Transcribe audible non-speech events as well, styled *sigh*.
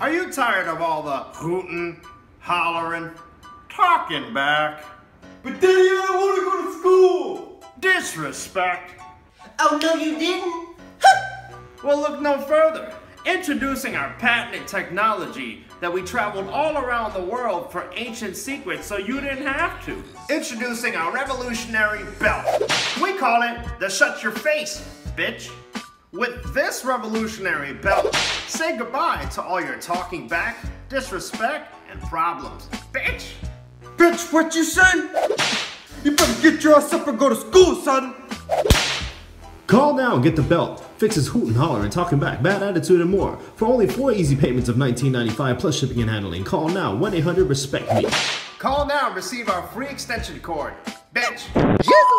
Are you tired of all the hooting, hollering, talking back, But Daddy, I don't want to go to school. disrespect? Oh, no, you didn't? *laughs* Well, look no further. Introducing our patented technology that we traveled all around the world for ancient secrets so you didn't have to. Introducing our revolutionary belt. We call it the Shut Your Face, bitch. With this revolutionary belt, say goodbye to all your talking back, disrespect, and problems, bitch. Bitch, what you say? You better get your ass up and go to school, son. Call now and get the belt. Fixes hoot and holler and talking back, bad attitude and more. For only four easy payments of $19.95 plus shipping and handling. Call now 1-800-RESPECT-ME. Call now and receive our free extension cord, bitch. Jizzle, baby.